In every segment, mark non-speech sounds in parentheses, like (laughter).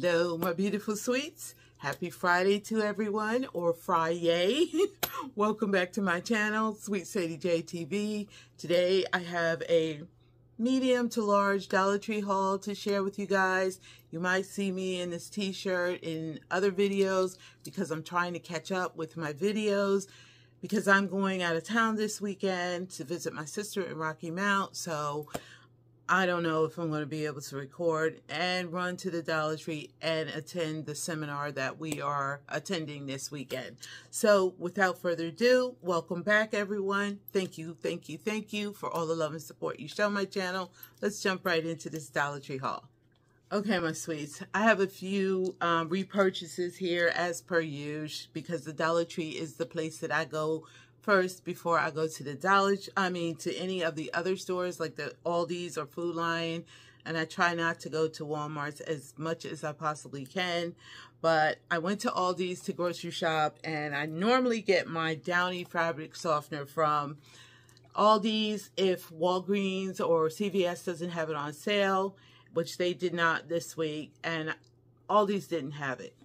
Hello, my beautiful sweets. Happy Friday to everyone, or Friday. (laughs) Welcome back to my channel, Sweet Sadie J TV. Today I have a medium to large Dollar Tree haul to share with you guys. You might see me in this t-shirt in other videos because I'm trying to catch up with my videos because I'm going out of town this weekend to visit my sister in Rocky Mount. So I don't know if I'm going to be able to record and run to the Dollar Tree and attend the seminar that we are attending this weekend. So without further ado, welcome back everyone. Thank you, thank you, thank you for all the love and support you show my channel. Let's jump right into this Dollar Tree haul. Okay, my sweets, I have a few um, repurchases here as per usual because the Dollar Tree is the place that I go first before I go to the Dollar, I mean to any of the other stores like the Aldi's or Food Lion. And I try not to go to Walmart's as much as I possibly can. But I went to Aldi's to grocery shop and I normally get my Downy fabric softener from Aldi's if Walgreens or CVS doesn't have it on sale, which they did not this week. And Aldi's didn't have it.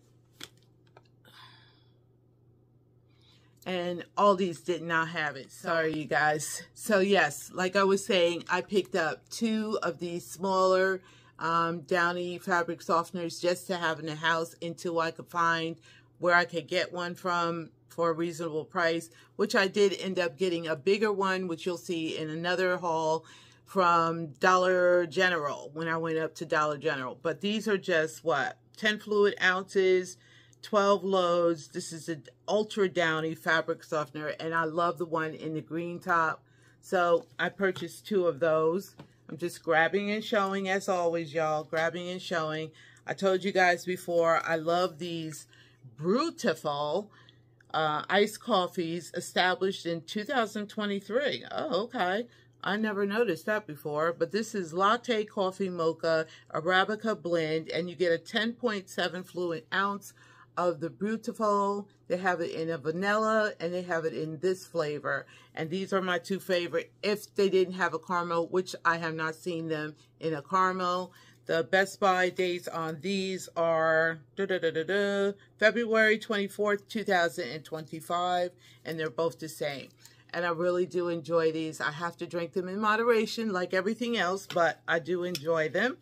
And Aldi's did not have it. Sorry, you guys. So yes, like I was saying, I picked up two of these smaller um, Downy fabric softeners just to have in the house until I could find where I could get one from for a reasonable price, which I did end up getting a bigger one, which you'll see in another haul from Dollar General when I went up to Dollar General. But these are just, what, 10 fluid ounces, 12 loads. This is an ultra downy fabric softener, and I love the one in the green top. So I purchased two of those. I'm just grabbing and showing as always, y'all. Grabbing and showing. I told you guys before, I love these Brutiful uh, iced coffees established in 2023. Oh, okay. I never noticed that before, but this is latte coffee mocha Arabica blend, and you get a 10.7 fluid ounce of the beautiful. They have it in a vanilla and they have it in this flavor. And these are my two favorite if they didn't have a caramel, which I have not seen them in a caramel. The Best By dates on these are da, da, da, February 24th, 2025, and they're both the same. And I really do enjoy these. I have to drink them in moderation like everything else, but I do enjoy them.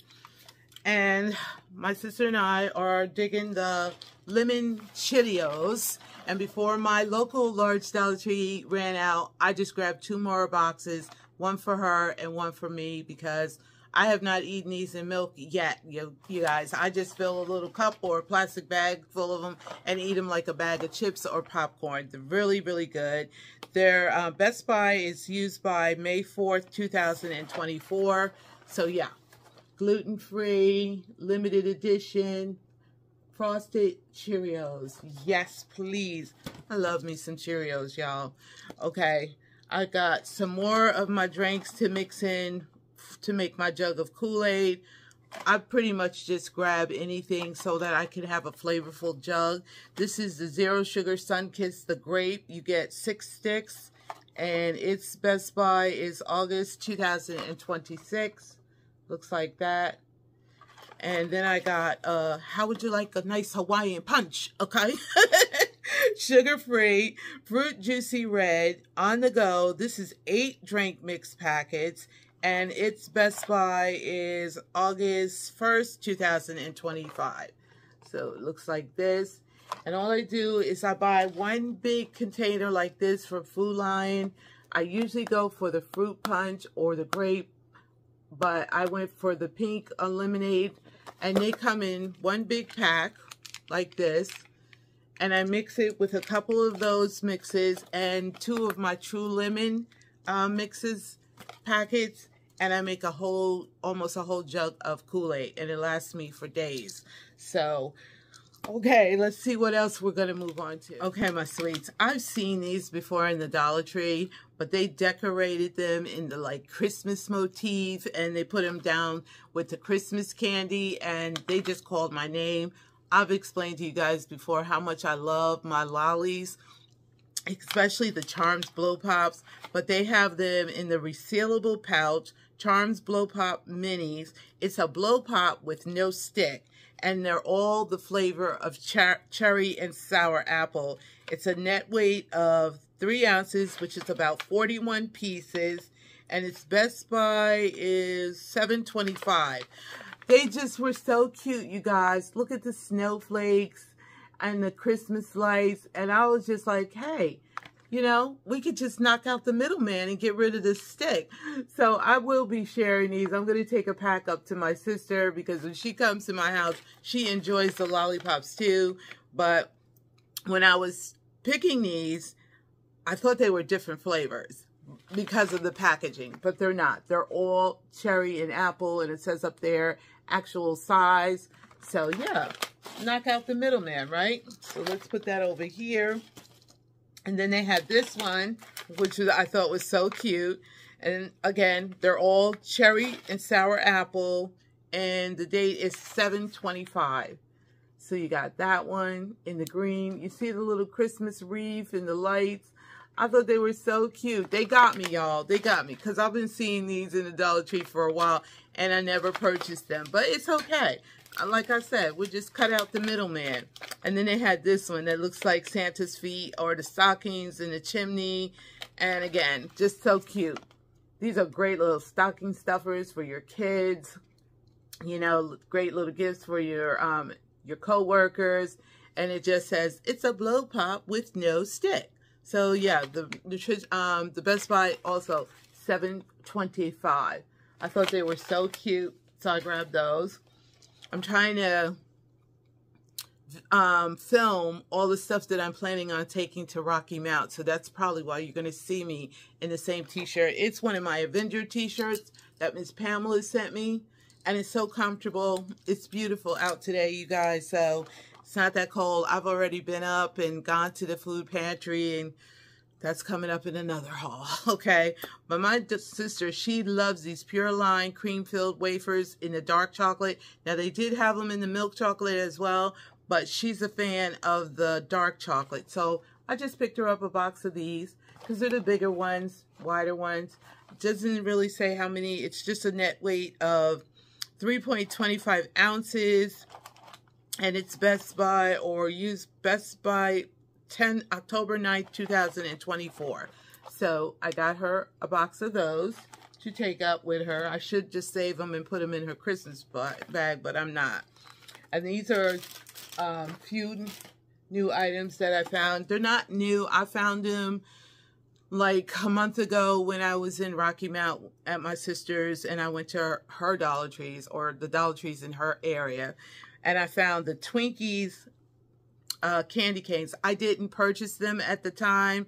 And my sister and I are digging the lemon Cheerios. And before my local large Dollar Tree ran out, I just grabbed two more boxes, one for her and one for me because I have not eaten these in milk yet, you, you guys. I just fill a little cup or a plastic bag full of them and eat them like a bag of chips or popcorn. They're really, really good. Their uh, Best By is used by May 4th, 2024. So yeah, gluten-free, limited edition, Frosted Cheerios. Yes, please. I love me some Cheerios, y'all. Okay, I got some more of my drinks to mix in to make my jug of Kool-Aid. I pretty much just grab anything so that I can have a flavorful jug. This is the Zero Sugar Sunkist, the grape. You get six sticks, and its Best By is August 2026. Looks like that. And then I got, uh, how would you like a nice Hawaiian punch? Okay. (laughs) Sugar-free, fruit juicy red, on the go. This is eight drink mix packets. And its Best By is August 1st, 2025. So it looks like this. And all I do is I buy one big container like this from Food Lion. I usually go for the fruit punch or the grape but I went for the pink lemonade and they come in one big pack like this and I mix it with a couple of those mixes and two of my true lemon uh, mixes packets and I make a whole almost a whole jug of Kool-Aid and it lasts me for days. So Okay, let's see what else we're going to move on to. Okay, my sweets. I've seen these before in the Dollar Tree, but they decorated them in the like Christmas motif and they put them down with the Christmas candy and they just called my name. I've explained to you guys before how much I love my lollies. especially the Charms Blow Pops, but they have them in the resealable pouch, Charms Blow Pop Minis. It's a blow pop with no stick, and they're all the flavor of cher cherry and sour apple. It's a net weight of three ounces, which is about 41 pieces, and its Best By is 7.25. They just were so cute, you guys. Look at the snowflakes and the Christmas lights. And I was just like, hey, you know, we could just knock out the middleman and get rid of the stick. So I will be sharing these. I'm going to take a pack up to my sister because when she comes to my house, she enjoys the lollipops too. But when I was picking these, I thought they were different flavors because of the packaging, but they're not. They're all cherry and apple, and it says up there actual size. So yeah, knock out the middleman, right? So let's put that over here. And then they had this one, which I thought was so cute. And again, they're all cherry and sour apple. And the date is 725. So you got that one in the green. You see the little Christmas wreath and the lights. I thought they were so cute. They got me, y'all. They got me. Because I've been seeing these in the Dollar Tree for a while. And I never purchased them. But it's okay. Uh, like I said, we just cut out the middleman. And then they had this one that looks like Santa's feet or the stockings in the chimney. And again, just so cute. These are great little stocking stuffers for your kids. You know, great little gifts for your um, your co-workers. And it just says, it's a blow pop with no stick. So yeah, the the um the Best By also 725. I thought they were so cute, so I grabbed those. I'm trying to um, film all the stuff that I'm planning on taking to Rocky Mount. So that's probably why you're going to see me in the same t-shirt. It's one of my Avenger t-shirts that Miss Pamela sent me. And it's so comfortable. It's beautiful out today, you guys. So it's not that cold. I've already been up and gone to the food pantry and that's coming up in another haul, (laughs) okay? But my sister, she loves these Pure Line cream-filled wafers in the dark chocolate. Now, they did have them in the milk chocolate as well, but she's a fan of the dark chocolate. So I just picked her up a box of these because they're the bigger ones, wider ones. Doesn't really say how many. It's just a net weight of 3.25 ounces. And it's Best By or use Best By 10 October 9th, 2024. So I got her a box of those to take up with her. I should just save them and put them in her Christmas bag, but I'm not. And these are um, few new items that I found. They're not new. I found them like a month ago when I was in Rocky Mount at my sister's and I went to her, her Dollar Trees or the Dollar Trees in her area. And I found the Twinkies uh, candy canes. I didn't purchase them at the time.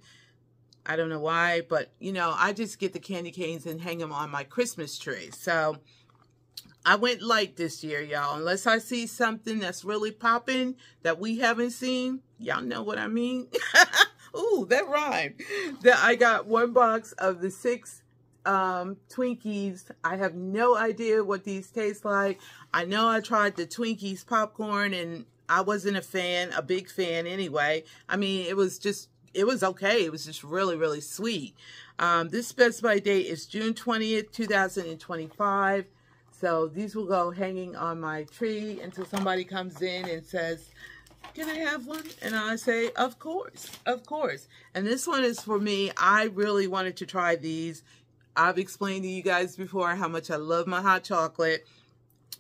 I don't know why, but you know, I just get the candy canes and hang them on my Christmas tree. So I went light this year, y'all. Unless I see something that's really popping that we haven't seen. Y'all know what I mean? (laughs) Ooh, that rhymed. That I got one box of the six um, Twinkies. I have no idea what these taste like. I know I tried the Twinkies popcorn and I wasn't a fan, a big fan anyway. I mean, it was just, it was okay. It was just really, really sweet. Um, this Best By date is June 20th, 2025. So these will go hanging on my tree until somebody comes in and says, can I have one? And I say, of course, of course. And this one is for me. I really wanted to try these. I've explained to you guys before how much I love my hot chocolate.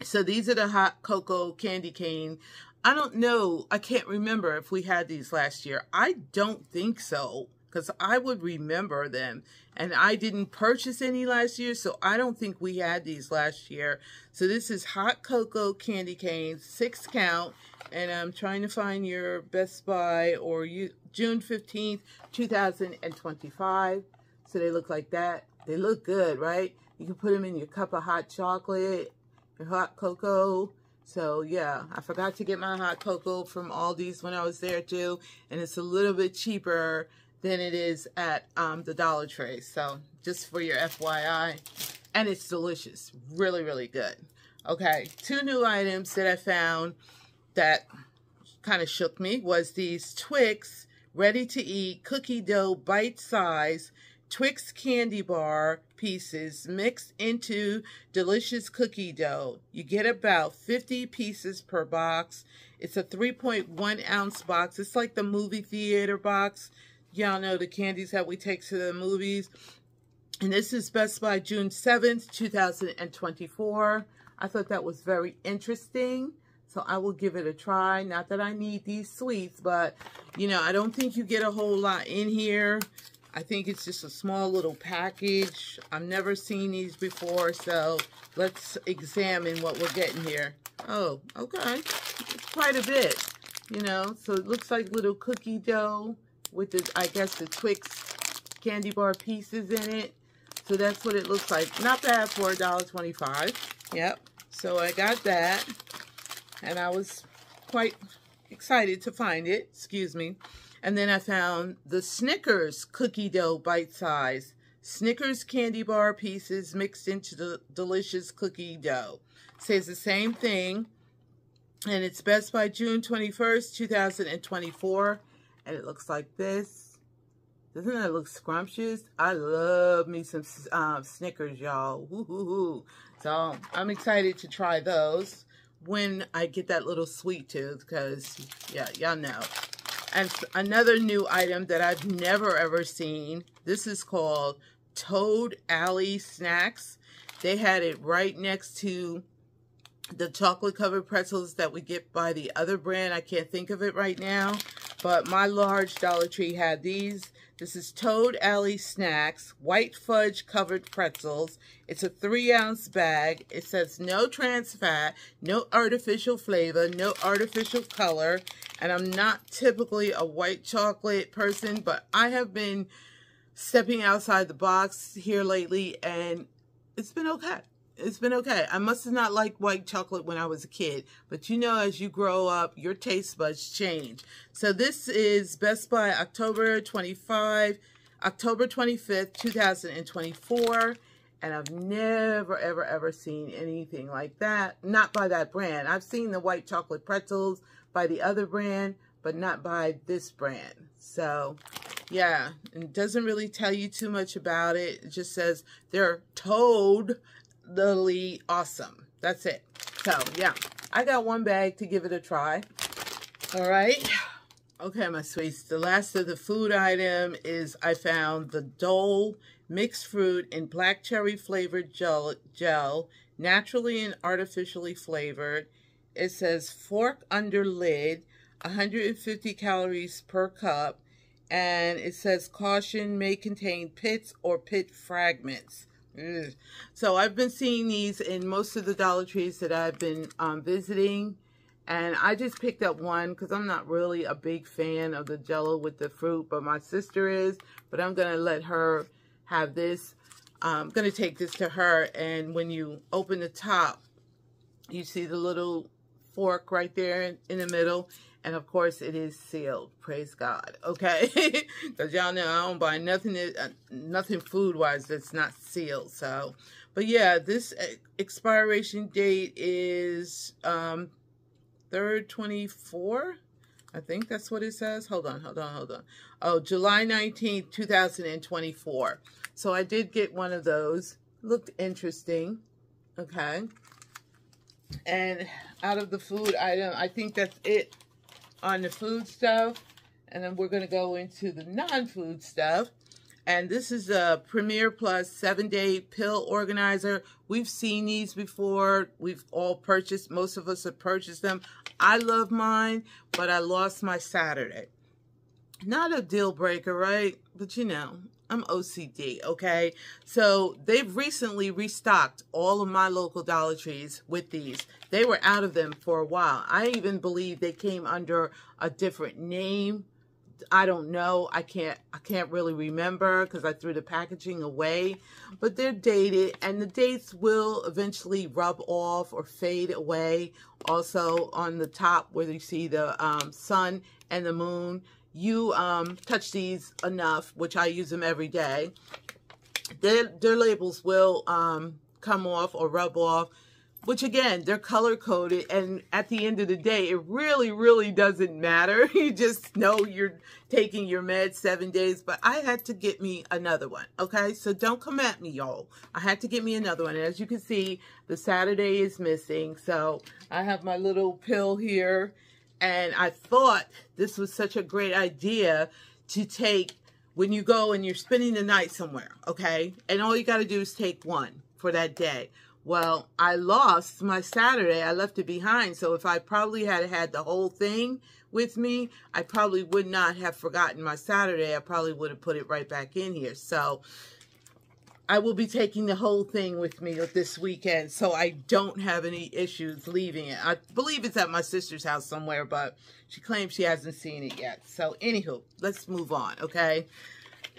So these are the hot cocoa candy cane I don't know. I can't remember if we had these last year. I don't think so because I would remember them. And I didn't purchase any last year, so I don't think we had these last year. So this is Hot Cocoa Candy Canes, six count. And I'm trying to find your Best By or you, June 15th, 2025. So they look like that. They look good, right? You can put them in your cup of hot chocolate, your hot cocoa, so yeah, I forgot to get my hot cocoa from Aldi's when I was there too. And it's a little bit cheaper than it is at um, the Dollar Tree. So just for your FYI. And it's delicious. Really, really good. Okay, two new items that I found that kind of shook me was these Twix ready to eat cookie dough bite size Twix candy bar pieces mixed into delicious cookie dough. You get about 50 pieces per box. It's a 3.1 ounce box. It's like the movie theater box. Y'all know the candies that we take to the movies. And this is Best By June 7th, 2024. I thought that was very interesting. So I will give it a try. Not that I need these sweets, but, you know, I don't think you get a whole lot in here. I think it's just a small little package. I've never seen these before, so let's examine what we're getting here. Oh, okay. It's quite a bit, you know. So it looks like little cookie dough with the, I guess, the Twix candy bar pieces in it. So that's what it looks like. Not bad for $1.25. Yep. So I got that. And I was quite excited to find it. Excuse me. And then I found the Snickers cookie dough bite size. Snickers candy bar pieces mixed into the delicious cookie dough. Says the same thing. And it's Best by June 21st, 2024. And it looks like this. Doesn't that look scrumptious? I love me some um, Snickers, y'all. So I'm excited to try those when I get that little sweet tooth because, yeah, y'all know. And another new item that I've never ever seen. This is called Toad Alley Snacks. They had it right next to the chocolate covered pretzels that we get by the other brand. I can't think of it right now. But my large Dollar Tree had these. This is Toad Alley Snacks, white fudge covered pretzels. It's a three ounce bag. It says no trans fat, no artificial flavor, no artificial color and I'm not typically a white chocolate person, but I have been stepping outside the box here lately, and it's been okay. It's been okay. I must have not liked white chocolate when I was a kid, but you know, as you grow up, your taste buds change. So this is Best By October 25, October 25th, 2024 and I've never, ever, ever seen anything like that. Not by that brand. I've seen the white chocolate pretzels by the other brand, but not by this brand. So, yeah, it doesn't really tell you too much about it. It just says they're totally awesome. That's it. So, yeah, I got one bag to give it a try. All right. Okay, my sweets. The last of the food item is I found the Dole mixed fruit and black cherry flavored gel, gel naturally and artificially flavored. It says fork under lid, 150 calories per cup, and it says caution may contain pits or pit fragments. So I've been seeing these in most of the Dollar Trees that I've been um, visiting. And I just picked up one because I'm not really a big fan of the jello with the fruit, but my sister is. But I'm going to let her have this. I'm going to take this to her, and when you open the top, you see the little fork right there in, in the middle. And of course, it is sealed. Praise God. Okay, (laughs) because y'all know I don't buy nothing, uh, nothing food-wise that's not sealed. So, but yeah, this expiration date is um, third twenty four. I think that's what it says. Hold on, hold on, hold on. Oh, July 19th, 2024. So I did get one of those. Looked interesting. Okay. And out of the food item, I think that's it on the food stuff. And then we're going to go into the non-food stuff. And this is a Premier Plus 7-Day Pill Organizer. We've seen these before. We've all purchased. Most of us have purchased them. I love mine, but I lost my Saturday. Not a deal breaker, right? But you know, I'm OCD, okay? So they've recently restocked all of my local Dollar Trees with these. They were out of them for a while. I even believe they came under a different name. I don't know. I can't I can't really remember because I threw the packaging away. But they're dated and the dates will eventually rub off or fade away. Also on the top where you see the um, sun and the moon, you um, touch these enough, which I use them every day, their, their labels will um, come off or rub off which again, they're color coded. And at the end of the day, it really, really doesn't matter. (laughs) You just know you're taking your meds seven days. But I had to get me another one. Okay. So don't come at me, y'all. I had to get me another one. And as you can see, the Saturday is missing. So I have my little pill here. And I thought this was such a great idea to take when you go and you're spending the night somewhere, okay? And all you got to do is take one for that day. Well, I lost my Saturday. I left it behind. So if I probably had had the whole thing with me, I probably would not have forgotten my Saturday. I probably would have put it right back in here. So I will be taking the whole thing with me this weekend. So I don't have any issues leaving it. I believe it's at my sister's house somewhere, but she claims she hasn't seen it yet. So anywho, let's move on, okay?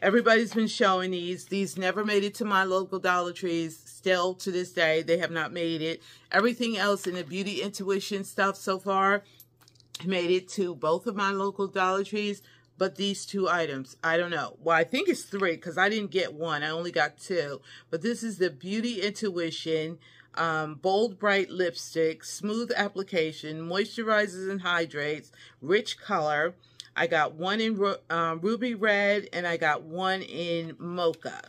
Everybody's been showing these. These never made it to my local Dollar Trees. Still, to this day, they have not made it. Everything else in the Beauty Intuition stuff so far made it to both of my local Dollar Trees. But these two items, I don't know. Well, I think it's three because I didn't get one. I only got two. But this is the Beauty Intuition um, Bold Bright Lipstick, Smooth Application, Moisturizes and Hydrates, Rich Color. I got one in um, ruby red and I got one in mocha.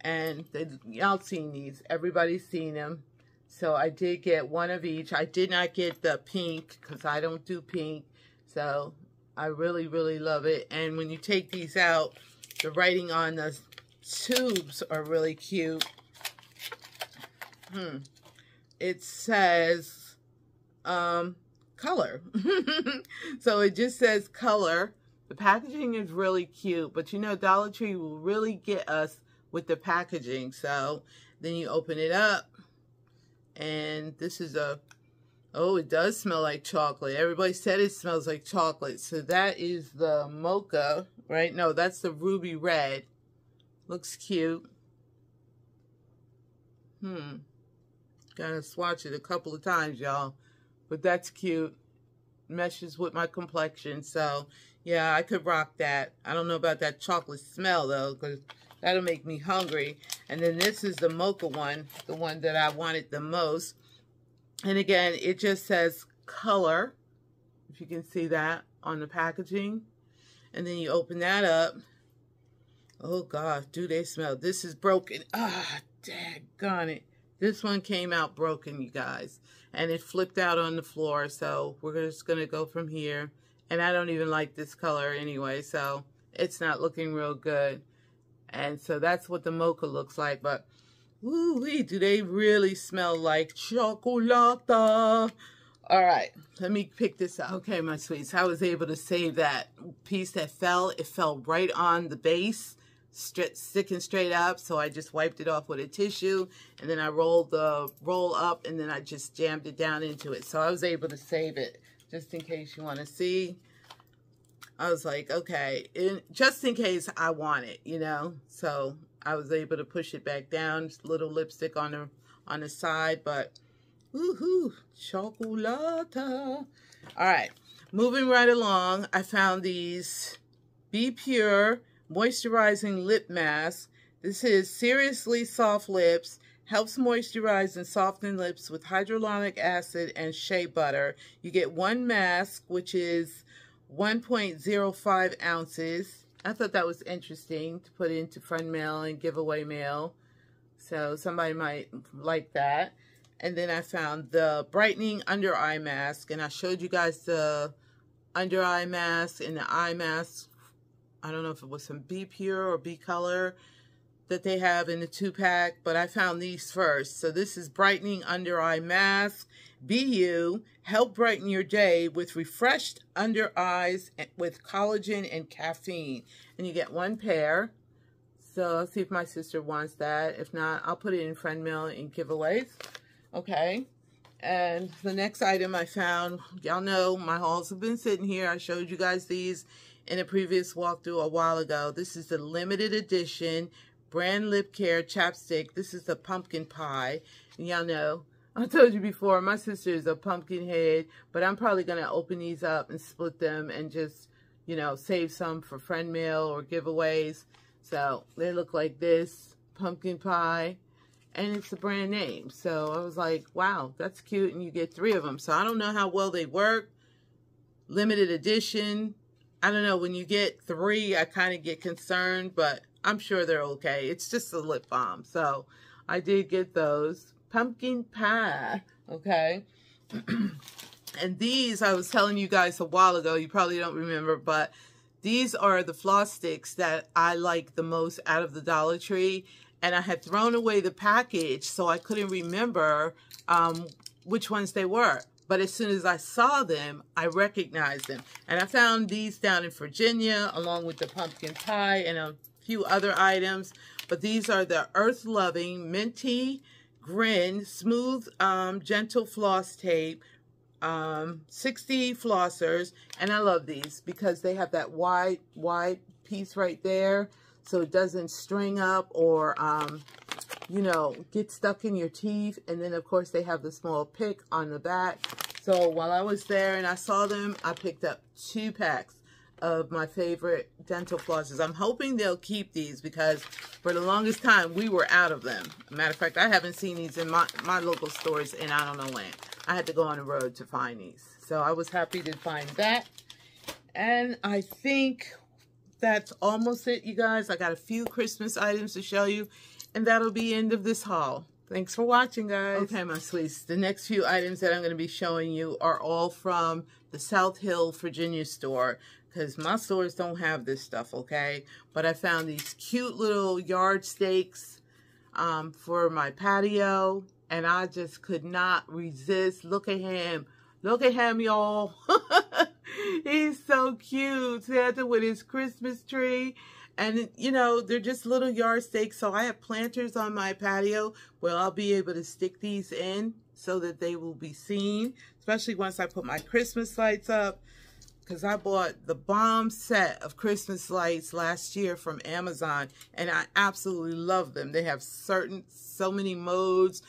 And y'all seen these. Everybody's seen them. So I did get one of each. I did not get the pink because I don't do pink. So I really, really love it. And when you take these out, the writing on the tubes are really cute. Hmm. It says um, color. (laughs) so it just says color. The packaging is really cute, but you know Dollar Tree will really get us with the packaging. So then you open it up and this is a, oh, it does smell like chocolate. Everybody said it smells like chocolate. So that is the mocha, right? No, that's the ruby red. Looks cute. Hmm. Gotta swatch it a couple of times, y'all. But that's cute. Meshes with my complexion. So, yeah, I could rock that. I don't know about that chocolate smell, though, because that'll make me hungry. And then this is the mocha one, the one that I wanted the most. And again, it just says color, if you can see that on the packaging. And then you open that up. Oh, God, do they smell. This is broken. Ah, daggone it. This one came out broken, you guys and it flipped out on the floor. So we're just going to go from here. And I don't even like this color anyway, so it's not looking real good. And so that's what the mocha looks like. But, woo-wee, do they really smell like chocolate? All right, let me pick this up. Okay, my sweets, I was able to save that piece that fell. It fell right on the base sticking straight up. So I just wiped it off with a tissue and then I rolled the roll up and then I just jammed it down into it. So I was able to save it just in case you want to see. I was like, okay, in, just in case I want it, you know. So I was able to push it back down. Just little lipstick on the on the side, but woohoo, chocolate. All right, moving right along, I found these Be Pure Moisturizing Lip Mask. This is Seriously Soft Lips. Helps moisturize and soften lips with hyaluronic acid and shea butter. You get one mask, which is 1.05 ounces. I thought that was interesting to put into friend mail and giveaway mail. So somebody might like that. And then I found the brightening under eye mask. And I showed you guys the under eye mask and the eye mask I don't know if it was some Be Pure or B Color that they have in the two pack, but I found these first. So this is Brightening Under Eye Mask. Be You, help brighten your day with refreshed under eyes with collagen and caffeine. And you get one pair. So I'll see if my sister wants that. If not, I'll put it in friend mail and giveaways. Okay. And the next item I found, y'all know my hauls have been sitting here. I showed you guys these in a previous walkthrough a while ago. This is the limited edition brand lip care chapstick. This is the pumpkin pie. Y'all know, I told you before, my sister is a pumpkin head, but I'm probably going to open these up and split them and just, you know, save some for friend mail or giveaways. So they look like this, pumpkin pie. and it's a brand name. So I was like, wow, that's cute. And you get three of them. So I don't know how well they work. Limited edition. I don't know. When you get three, I kind of get concerned, but I'm sure they're okay. It's just a lip balm. So I did get those. Pumpkin pie. Okay. (clears throat) and these, I was telling you guys a while ago, you probably don't remember, but these are the floss sticks that I like the most out of the Dollar Tree. And I had thrown away the package, so I couldn't remember um, which ones they were. But as soon as I saw them, I recognized them. And I found these down in Virginia, along with the pumpkin pie and a few other items. But these are the Earth Loving Minty Grin Smooth um, Gentle Floss Tape um, 60 flossers. And I love these because they have that wide, wide piece right there. So it doesn't string up or, um, you know, get stuck in your teeth. And then, of course, they have the small pick on the back. So while I was there and I saw them, I picked up two packs of my favorite dental flosses. I'm hoping they'll keep these because for the longest time, we were out of them. Matter of fact, I haven't seen these in my, my local stores and I don't know when. I had to go on the road to find these. So I was happy to find that. And I think that's almost it, you guys. I got a few Christmas items to show you. And that'll be end of this haul. Thanks for watching, guys. Okay, my sweets. The next few items that I'm going to be showing you are all from the South Hill, Virginia store. Because my stores don't have this stuff, okay? But I found these cute little yard stakes um, for my patio and I just could not resist. Look at him. Look at him, y'all. (laughs) He's so cute. Santa with his Christmas tree. And, you know, they're just little yard stakes. So I have planters on my patio where I'll be able to stick these in so that they will be seen, especially once I put my Christmas lights up because I bought the bomb set of Christmas lights last year from Amazon, and I absolutely love them. They have certain, so many modes,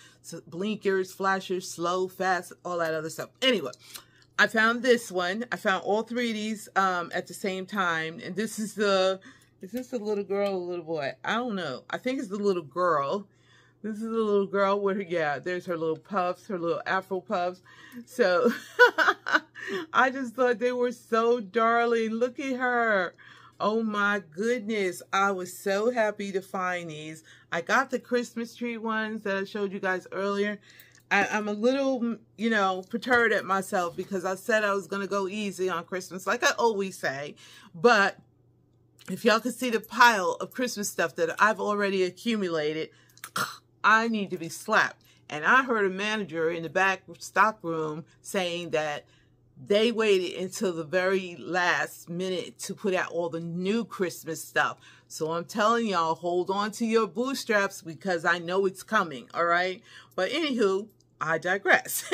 blinkers, flashers, slow, fast, all that other stuff. Anyway, I found this one. I found all three of these um, at the same time, and this is the, is this the little girl or little boy? I don't know. I think it's the little girl. This is a little girl with her, yeah, there's her little puffs, her little afro puffs. So (laughs) I just thought they were so darling. Look at her. Oh my goodness. I was so happy to find these. I got the Christmas tree ones that I showed you guys earlier. I, am a little, mm, you know, perturbed at myself because I said I was going to go easy on Christmas, like I always say. But if y'all can see the pile of Christmas stuff that I've already accumulated, (sniffs) I need to be slapped. And I heard a manager in the back stock room saying that they waited until the very last minute to put out all the new Christmas stuff. So I'm telling y'all, hold on to your bootstraps because I know it's coming, all right? But anywho, I digress.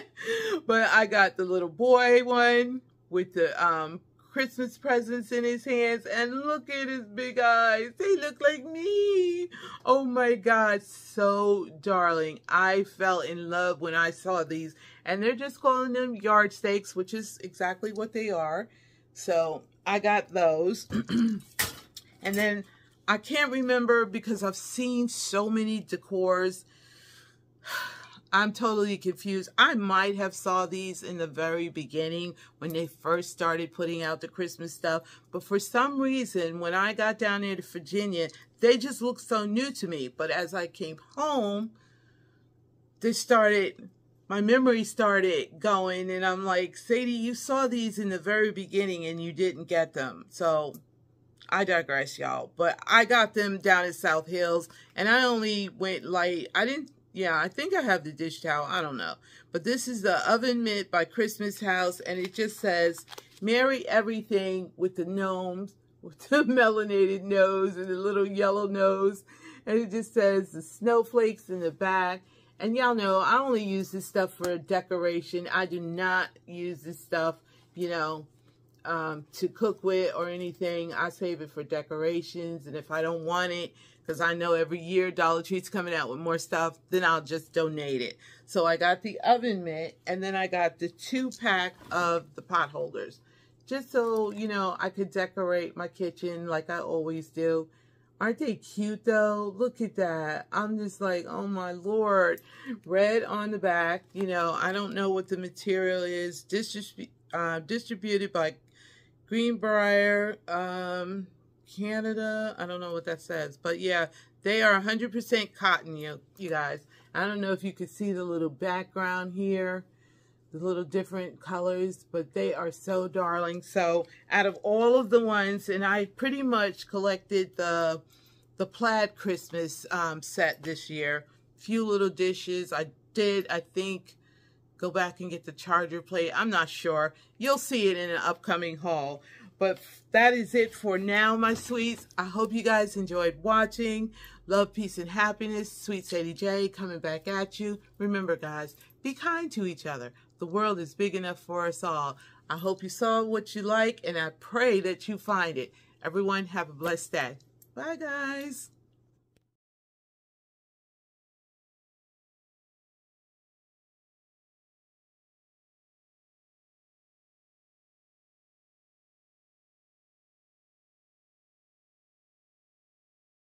(laughs) but I got the little boy one with the um, Christmas presents in his hands and look at his big eyes. They look like me. Oh my God, so darling. I fell in love when I saw these and they're just calling them yard stakes, which is exactly what they are. So I got those. (clears throat) and then I can't remember because I've seen so many decors. I'm totally confused. I might have saw these in the very beginning when they first started putting out the Christmas stuff. But for some reason, when I got down there to Virginia, they just looked so new to me. But as I came home, they started, my memory started going. And I'm like, Sadie, you saw these in the very beginning and you didn't get them. So I digress, y'all. But I got them down at South Hills. And I only went like, I didn't yeah, I think I have the dish towel. I don't know. But this is the Oven Mitt by Christmas House. And it just says, merry Everything with the gnomes, (laughs) with the melanated nose and the little yellow nose. And it just says the snowflakes in the back. And y'all know, I only use this stuff for decoration. I do not use this stuff, you know, um, to cook with or anything. I save it for decorations. And if I don't want it, because I know every year Dollar Tree's coming out with more stuff, then I'll just donate it. So I got the oven mitt, and then I got the two pack of the pot holders. Just so, you know, I could decorate my kitchen like I always do. Aren't they cute though? Look at that. I'm just like, oh my lord. Red on the back. You know, I don't know what the material is. Distribu uh, distributed by Greenbrier, um, Canada. I don't know what that says. But yeah, they are 100% cotton, you, you guys. I don't know if you can see the little background here the little different colors, but they are so darling. So out of all of the ones, and I pretty much collected the the plaid Christmas um, set this year. Few little dishes. I did, I think, go back and get the charger plate. I'm not sure. You'll see it in an upcoming haul. But that is it for now, my sweets. I hope you guys enjoyed watching. Love, peace, and happiness. Sweet Sadie J coming back at you. Remember, guys, be kind to each other. The world is big enough for us all. I hope you saw what you like, and I pray that you find it. Everyone, have a blessed day. Bye, guys.